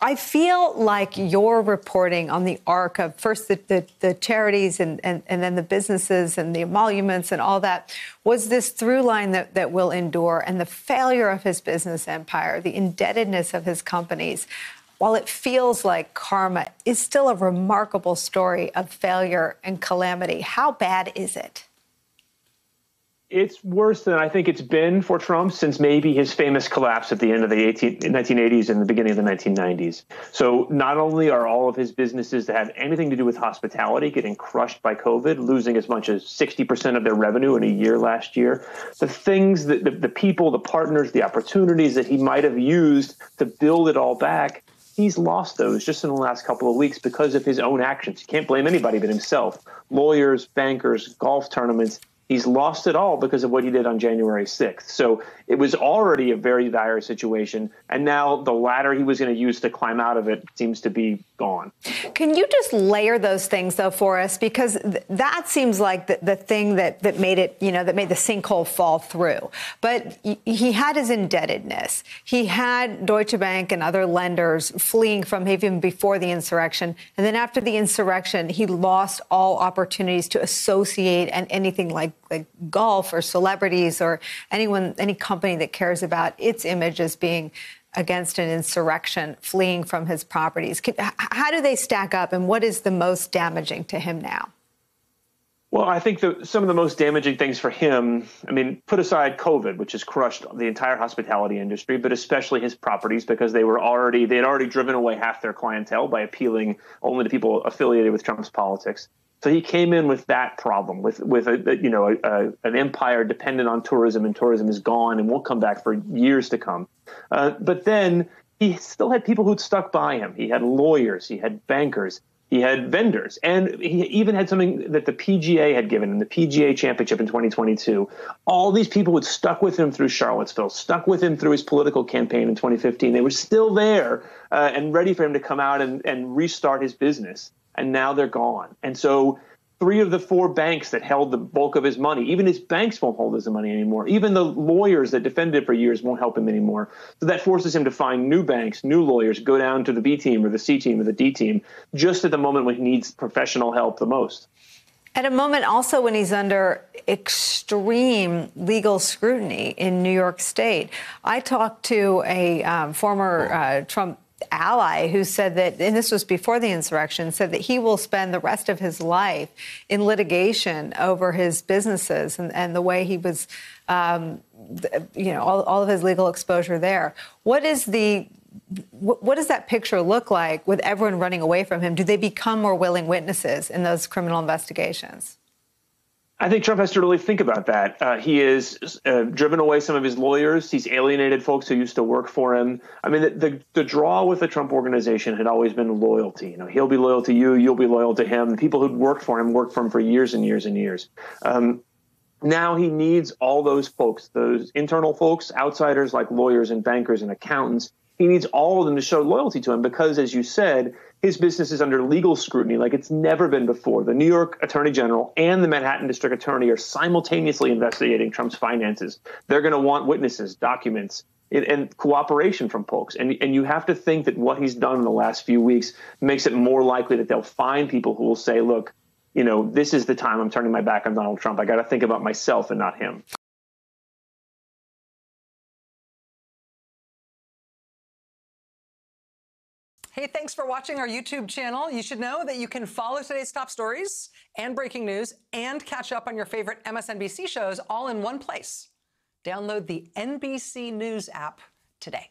I feel like you're reporting on the arc of first the, the, the charities and, and, and then the businesses and the emoluments and all that was this through line that, that will endure and the failure of his business empire, the indebtedness of his companies. While it feels like karma is still a remarkable story of failure and calamity, how bad is it? It's worse than I think it's been for Trump since maybe his famous collapse at the end of the 18, 1980s and the beginning of the 1990s. So not only are all of his businesses that have anything to do with hospitality getting crushed by COVID, losing as much as 60% of their revenue in a year last year, the things that the, the people, the partners, the opportunities that he might have used to build it all back he's lost those just in the last couple of weeks because of his own actions. You can't blame anybody but himself. Lawyers, bankers, golf tournaments. He's lost it all because of what he did on January 6th. So it was already a very dire situation. And now the ladder he was going to use to climb out of it seems to be gone. Can you just layer those things, though, for us? Because th- that seems like the, the thing that, that made it, you know, that made the sinkhole fall through. But he had his indebtedness. He had Deutsche Bank and other lenders fleeing from even before the insurrection. And then after the insurrection, he lost all opportunities to associate and anything like, like golf or celebrities or anyone, any company that cares about its image as being against an insurrection fleeing from his properties. How do they stack up, and what is the most damaging to him now? Well, I think the, some of the most damaging things for him, I mean, put aside COVID, which has crushed the entire hospitality industry, but especially his properties because they were already, they had already driven away half their clientele by appealing only to people affiliated with Trump's politics. So he came in with that problem, with with a, you know a, a, an empire dependent on tourism, and tourism is gone and won't come back for years to come. Uh, but then he still had people who'd stuck by him. He had lawyers, he had bankers, he had vendors, and he even had something that the PGA had given him, the PGA Championship in 2022. All these people who'd stuck with him through Charlottesville, stuck with him through his political campaign in 2015. They were still there uh, and ready for him to come out and, and restart his business and now they're gone. And so three of the four banks that held the bulk of his money, even his banks won't hold his money anymore. Even the lawyers that defended it for years won't help him anymore. So that forces him to find new banks, new lawyers, go down to the B team or the C team or the D team, just at the moment when he needs professional help the most. At a moment also when he's under extreme legal scrutiny in New York State. I talked to a um, former uh, Trump ally who said that, and this was before the insurrection, said that he will spend the rest of his life in litigation over his businesses and, and the way he was, um, you know, all, all of his legal exposure there. What is the what does that picture look like with everyone running away from him? Do they become more willing witnesses in those criminal investigations? I think Trump has to really think about that. Uh, he has uh, driven away some of his lawyers. He's alienated folks who used to work for him. I mean, the, the, the draw with the Trump organization had always been loyalty. You know, he'll be loyal to you, you'll be loyal to him. The people who'd worked for him worked for him for years and years and years. Um, now he needs all those folks, those internal folks, outsiders like lawyers and bankers and accountants. He needs all of them to show loyalty to him because, as you said, his business is under legal scrutiny like it's never been before. The New York Attorney General and the Manhattan District Attorney are simultaneously investigating Trump's finances. They're going to want witnesses, documents, and cooperation from folks. And, and you have to think that what he's done in the last few weeks makes it more likely that they'll find people who will say, look, you know, this is the time I'm turning my back on Donald Trump. I got to think about myself and not him. Hey, thanks for watching our YouTube channel. You should know that you can follow today's top stories and breaking news and catch up on your favorite MSNBC shows all in one place. Download the NBC News app today.